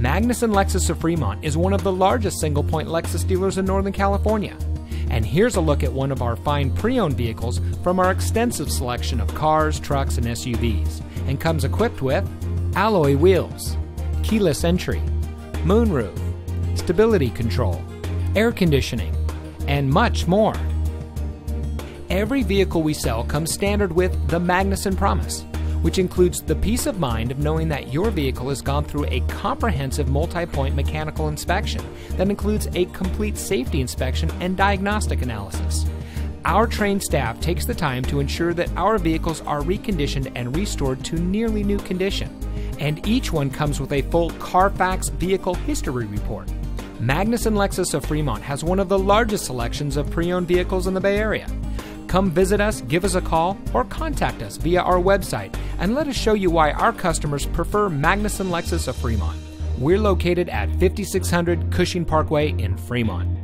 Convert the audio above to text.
Magnussen Lexus of Fremont is one of the largest single point Lexus dealers in Northern California. And here's a look at one of our fine pre owned vehicles from our extensive selection of cars, trucks, and SUVs, and comes equipped with alloy wheels, keyless entry, moonroof, stability control, air conditioning, and much more. Every vehicle we sell comes standard with the Magnussen Promise which includes the peace of mind of knowing that your vehicle has gone through a comprehensive multi point mechanical inspection that includes a complete safety inspection and diagnostic analysis. Our trained staff takes the time to ensure that our vehicles are reconditioned and restored to nearly new condition, and each one comes with a full Carfax vehicle history report. Magnussen Lexus of Fremont has one of the largest selections of pre owned vehicles in the Bay Area. Come visit us, give us a call, or contact us via our website and let us show you why our customers prefer Magnussen Lexus of Fremont. We're located at 5600 Cushing Parkway in Fremont.